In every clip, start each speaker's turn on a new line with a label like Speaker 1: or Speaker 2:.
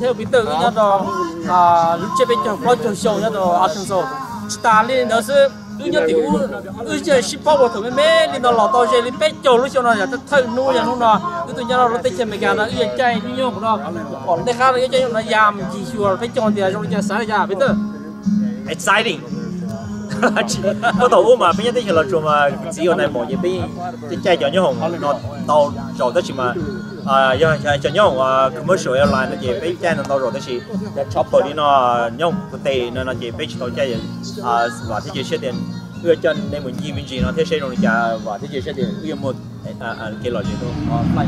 Speaker 1: theo biết từ nhá đó à lúc chơi bên trong bao trường sâu nhá đó ở trường chỉ ta lên đó sẽ lúc nhá tiểu lúc chơi ship bao vào thử mấy lên đó lọt tao chơi lên bé chỗ lúc chơi nó là thay nuôi là lúc đó lúc tụi nhá nó tết chơi mấy cái nó yên chơi như nhau của nó còn đây khác là cái chơi nó yam chỉ chưa bé chỗ thì là trong chơi sáng ra biết từ
Speaker 2: exciting có tàu mà bây giờ thì là chúng mà chỉ còn này một gì bên chơi cho nhau hồng nó tao rồi đó chỉ mà à dạ, dạ, giờ cho nhau. À commercial airline nó chỉ biết chạy nó đâu rồi đó chỉ để dạ, chopper đi nó à, nhau có tệ nó nó chỉ biết tổ chạy à và thế chỉ xét tiền. Ưa chân đây mình nhìn mình chỉ nó thế xét rồi chả và thế chỉ xét tiền. Ưa một à à cái loại gì đó flight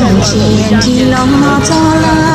Speaker 3: sông chiến chỉ lòng nó cho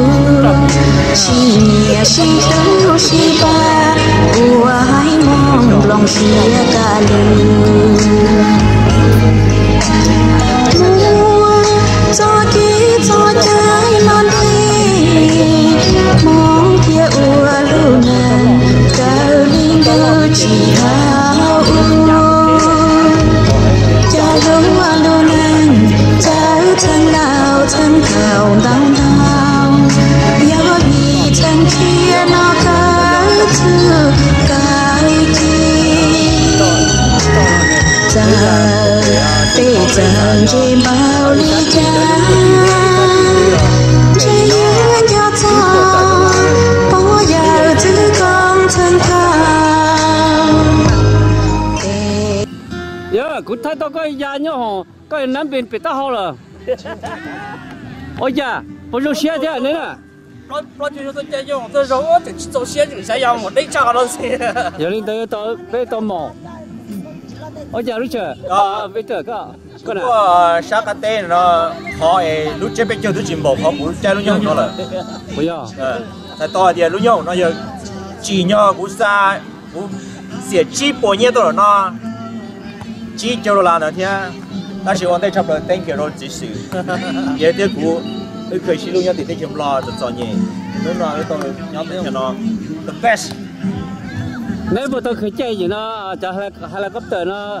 Speaker 3: sâu đủ mong lòng cho kỹ cho trái non đi mong kia ua lu nè cao linh thân thân giờ chỉ bao ly cha chỉ nhớ cho ta bao giờ thứ con thân thao
Speaker 1: nhớ cũng thấy tao có nhà nhớ hồ có nắm bên bị tao hồ rồi ôi cha bao nhiêu xe thế này nè 我我就是说这种，这种我就走些就想要我得加了些。有人都到被到忙，我家里去啊，被这个 cái
Speaker 2: là sáng cái tên nó họ ấy. Lúc chế bên chỗ lúc chìm bộ họ cũng chơi lúc nhau đó là
Speaker 1: bây giờ. Ờ.
Speaker 2: Tại to thì lúc nhau nó giờ chỉ nhau cũng xa cũng sẽ chỉ bao nhiêu đó nó chỉ cho là nó thế ta chỉ còn đây chụp được tên kiểu rồi chỉ sử giờ thế cũ cái cười xí lúc nhau thì tên chìm lo rất rõ nhỉ lúc nào cái tôi nhau tên nó the best.
Speaker 1: Nếu mà tôi khởi chơi gì nó ờ, cho helicopter nó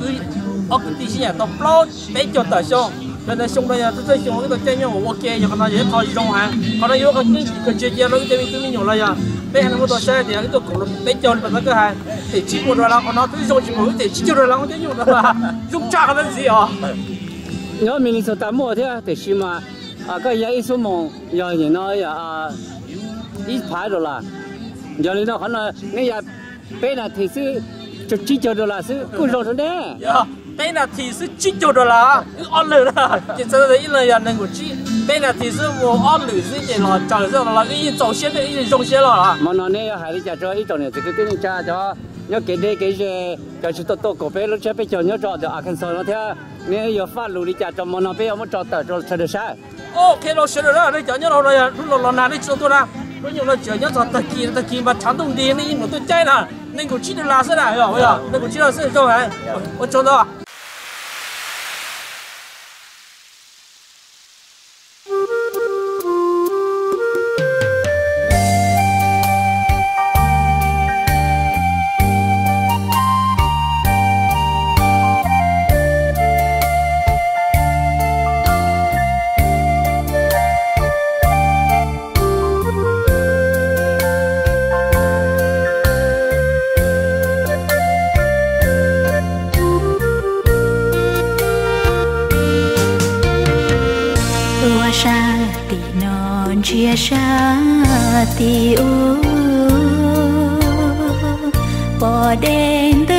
Speaker 1: cứ ở cái tí xin tao plot bé cho tao xong nên là xong đây là tôi thấy xong cái cái nhau ok giờ còn nói gì thôi xong hả? Còn nói vô cái cái chuyện gì nó cái chuyện tôi nhiều là bé anh muốn tôi xe thì cái tôi cũng bé cho nó cái hàng thì chỉ một rồi là còn nó tôi xong chỉ một, thì chỉ cho rồi là cái nhiều là dùng cha cái gì à nhớ mình sẽ tắm mùa thế à? thì xí mà à cái gì số mong giờ thì nó à ít phải rồi là. Giờ thì nó còn là bây giờ bé là cho chín triệu đô la chứ cứ rồi đó đấy. Dạ. Bên là thì sẽ chín triệu đô la cứ ăn lử đó. Chỉ sợ thấy là nhà nên của chị bên là thì sẽ mua ăn lử sẽ chỉ là chờ sẽ là cái dầu xe cái gì dầu xe rồi mà nó này hay đi chả cho ít trong này thì cứ cái chả cho. Nhớ cái đây cái gì cho chúng tôi tôi cổ bé lúc chơi bây giờ nhớ cho cho Arkansas nó thế. Nên giờ phát lù đi chả cho mà nó bây giờ mà cho tờ cho chơi được sao OK, cái nó chơi được đó đấy chả nhớ rồi rồi lúc nào đấy cho tôi ra bây giờ là chờ nhất cho tờ kỳ tờ kỳ mà chẳng đồng tiền nên một tôi chạy là nên cũng chỉ được là sẽ lại rồi bây giờ, nên cũng chỉ là sẽ ờ, ờ, cho này tôi cho đó
Speaker 3: Bỏ đen